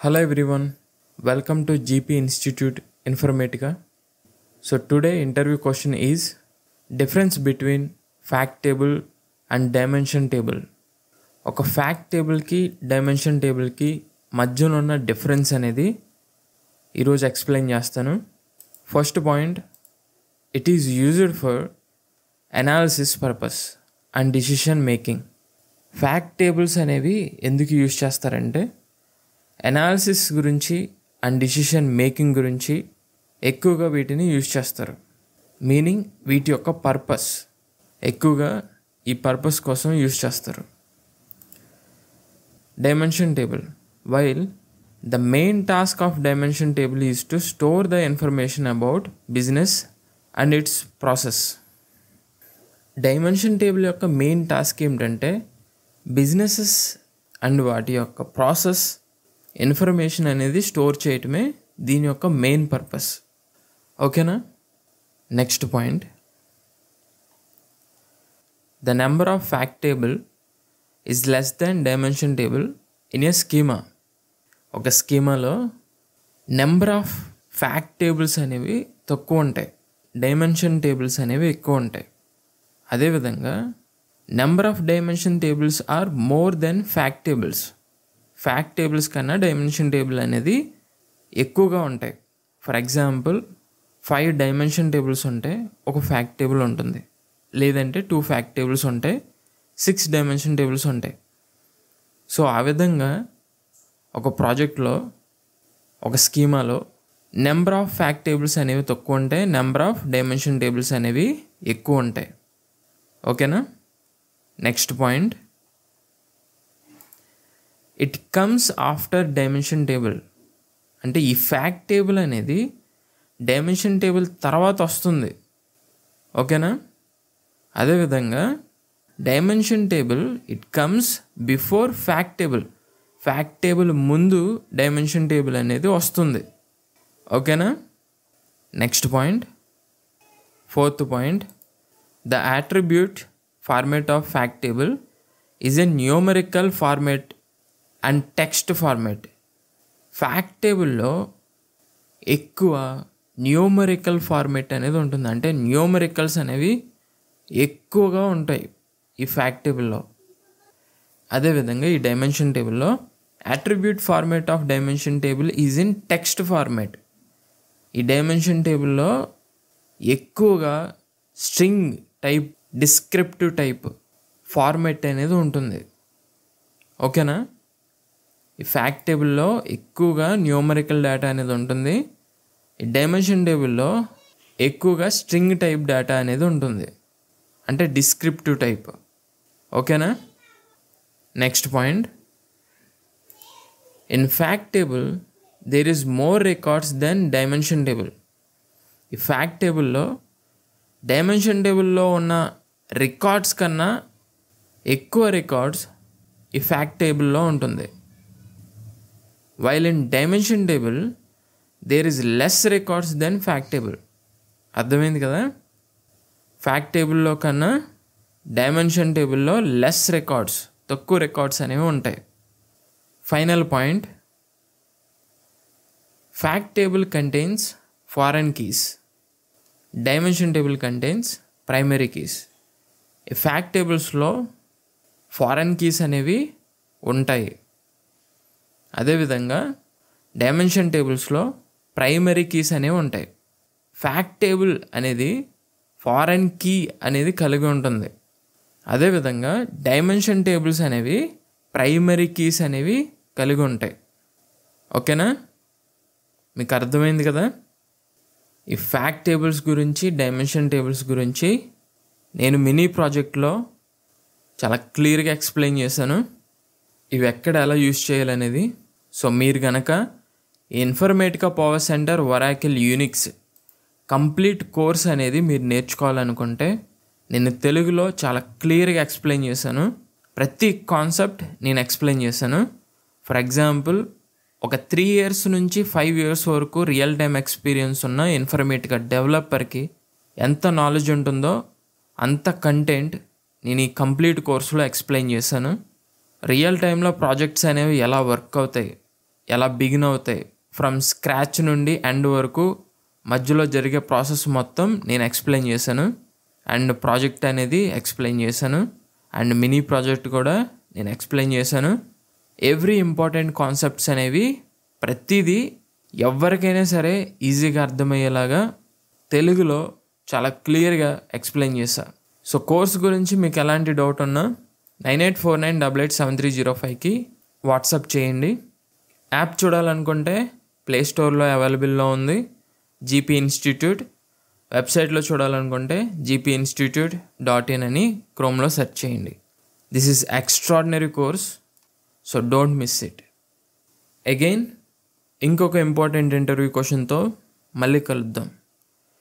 Hello everyone welcome to GP institute Informatica so today interview question is difference between fact table and dimension table ఒక fact టేబుల్కి dimension టేబుల్కి మధ్యలో ఉన్న difference అనేది ఈరోజు explain చేస్తాను. First point it is used for analysis purpose and decision making fact tables అనేవి ఎందుకు యూజ్ చేస్తారంటే అనాలిసిస్ గురించి అండ్ డిసిషన్ మేకింగ్ గురించి ఎక్కువగా వీటిని యూజ్ చేస్తారు. మీనింగ్ వీటి యొక్క పర్పస్ ఎక్కువగా ఈ పర్పస్ కోసం యూజ్ చేస్తారు. Dimension table while the main task of dimension table is to store the information about business and its process dimension table యొక్క మెయిన్ టాస్క్ ఏమిటంటే బిజినెసెస్ అండ్ వాటి యొక్క ప్రాసెస్ ఇన్ఫర్మేషన్ అనేది స్టోర్ చేయటమే దీని యొక్క మెయిన్ పర్పస్. ఓకేనా? Next point. The number of fact table is less than dimension table in a schema. ఒక స్కీమాలో నెంబర్ ఆఫ్ ఫ్యాక్ట్ టేబుల్స్ అనేవి తక్కువ ఉంటాయి. డైమెన్షన్ టేబుల్స్ అనేవి ఎక్కువ ఉంటాయి. అదేవిధంగా number of dimension tables are more than fact tables. Fact tables కన్నా డైమెన్షన్ టేబుల్ అనేది ఎక్కువగా ఉంటాయి. For example five dimension tables ఉంటే ఒక ఫ్యాక్ట్ టేబుల్ ఉంటుంది. లేదంటే టూ ఫ్యాక్ట్ టేబుల్స్ ఉంటాయి సిక్స్ డైమెన్షన్ టేబుల్స్ ఉంటాయి. సో ఆ విధంగా ఒక ప్రాజెక్ట్లో ఒక స్కీమాలో నెంబర్ ఆఫ్ ఫ్యాక్ట్ టేబుల్స్ అనేవి తక్కువ ఉంటాయి నెంబర్ ఆఫ్ డైమెన్షన్ టేబుల్స్ అనేవి ఎక్కువ ఉంటాయి. ఓకేనా? Next point. It comes after dimension table అంటే ఈ ఫ్యాక్ట్ టేబుల్ అనేది డైమెన్షన్ టేబుల్ తర్వాత వస్తుంది. ఓకేనా? అదేవిధంగా dimension table it comes before fact table fact table ముందు డైమెన్షన్ టేబుల్ అనేది వస్తుంది. ఓకేనా? Next point fourth point the attribute format of fact table is a numerical format and text format. Fact టేబుల్లో ఎక్కువ న్యూమరికల్ ఫార్మేట్ అనేది ఉంటుంది. అంటే numericals అనేవి ఎక్కువగా ఉంటాయి ఈ ఫ్యాక్ట్ టేబుల్లో అదేవిధంగా ఈ డైమెన్షన్ టేబుల్లో attribute format of dimension table is in text format ఈ డైమెన్షన్ టేబుల్లో ఎక్కువగా string type descriptive type format అనేది ఉంటుంది. ఓకేనా ఈ ఫ్యాక్ట్ టేబుల్లో ఎక్కువగా న్యూమరికల్ డేటా అనేది ఉంటుంది. ఈ డైమెన్షన్ టేబుల్లో ఎక్కువగా స్ట్రింగ్ టైప్ డేటా అనేది ఉంటుంది. అంటే డిస్క్రిప్టివ్ టైప్ ఓకేనా next point in fact table there is more records than dimension table ఈ ఫ్యాక్ట్ టేబుల్లో డైమెన్షన్ టేబుల్లో ఉన్న రికార్డ్స్ కన్నా ఎక్కువ రికార్డ్స్ ఈ ఫ్యాక్ట్ టేబుల్లో ఉంటుంది. While in dimension table there is less records than fact table అర్థమైంది కదా? ఫ్యాక్ట్ టేబుల్లో కన్నా డైమెన్షన్ టేబుల్లో లెస్ రికార్డ్స్ తక్కువ రికార్డ్స్ అనేవి ఉంటాయి. Final point fact table contains foreign keys dimension table contains primary keys ఈ ఫ్యాక్ట్ టేబుల్స్లో ఫారెన్ కీస్ అనేవి ఉంటాయి. అదేవిధంగా డైమెన్షన్ టేబుల్స్లో ప్రైమరీ కీస్ అనేవి ఉంటాయి. ఫ్యాక్ట్ టేబుల్ అనేది ఫారెన్ కీ అనేది కలిగి ఉంటుంది. అదేవిధంగా డైమెన్షన్ టేబుల్స్ అనేవి ప్రైమరీ కీస్ అనేవి కలిగి ఉంటాయి. ఓకేనా? మీకు అర్థమైంది కదా? ఈ ఫ్యాక్ట్ టేబుల్స్ గురించి డైమెన్షన్ టేబుల్స్ గురించి నేను మినీ ప్రాజెక్ట్లో చాలా క్లియర్గా ఎక్స్ప్లెయిన్ చేశాను. ఇవి ఎక్కడ ఎలా యూజ్ చేయాలనేది? సో మీరు గనక Informatica power center Oracle Unix complete course అనేది మీరు నేర్చుకోవాలనుకుంటే నేను తెలుగులో చాలా క్లియర్గా ఎక్స్ప్లెయిన్ చేశాను. ప్రతి కాన్సెప్ట్ నేను ఎక్స్ప్లెయిన్ చేశాను. ఫర్ ఎగ్జాంపుల్ ఒక త్రీ ఇయర్స్ నుంచి ఫైవ్ ఇయర్స్ వరకు రియల్ టైం ఎక్స్పీరియన్స్ ఉన్న ఇన్ఫర్మేటికా డెవలపర్కి ఎంత నాలెడ్జ్ ఉంటుందో అంత కంటెంట్ నేను ఈ కంప్లీట్ కోర్సులో ఎక్స్ప్లెయిన్ చేశాను. రియల్ టైంలో ప్రాజెక్ట్స్ అనేవి ఎలా వర్క్ అవుతాయి ఎలా బిగిన్ అవుతాయి ఫ్రమ్ స్క్రాచ్ నుండి ఎండ్ వరకు మధ్యలో జరిగే ప్రాసెస్ మొత్తం నేను ఎక్స్ప్లెయిన్ చేశాను. అండ్ ప్రాజెక్ట్ అనేది ఎక్స్ప్లెయిన్ చేశాను. అండ్ మినీ ప్రాజెక్ట్ కూడా నేను ఎక్స్ప్లెయిన్ చేశాను. ఎవ్రీ ఇంపార్టెంట్ కాన్సెప్ట్స్ అనేవి ప్రతిదీ ఎవరికైనా సరే ఈజీగా అర్థమయ్యేలాగా తెలుగులో చాలా క్లియర్గా ఎక్స్ప్లెయిన్ చేశా. సో కోర్స్ గురించి మీకు ఎలాంటి డౌట్ ఉన్నా nine eight four nine double eight seven three zero ఫైవ్కి వాట్సాప్ చేయండి. యాప్ చూడాలనుకుంటే ప్లే స్టోర్లో అవైలబుల్లో ఉంది జీపీ ఇన్స్టిట్యూట్. వెబ్సైట్లో చూడాలనుకుంటే జీపీ ఇన్స్టిట్యూట్ డాట్ ఇన్ అని క్రోమ్లో సెర్చ్ చేయండి. This is extraordinary course so don't miss it again ఇంకొక ఇంపార్టెంట్ ఇంటర్వ్యూ క్వశ్చన్తో మళ్ళీ కలుద్దాం.